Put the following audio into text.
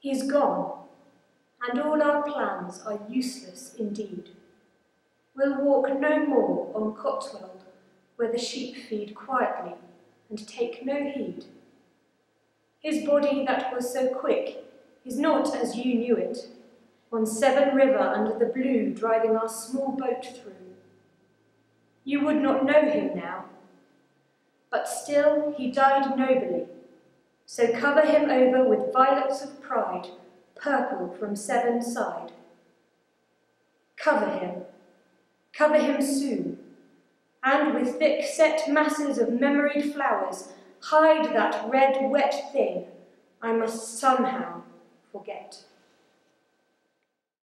He's gone, and all our plans are useless indeed. We'll walk no more on Cotswold, where the sheep feed quietly and take no heed. His body that was so quick is not as you knew it, on Severn River under the blue driving our small boat through. You would not know him now, but still he died nobly, so cover him over with violets of pride, purple from Severn side. Cover him, cover him soon, and with thick set masses of memoried flowers hide that red wet thing I must somehow forget.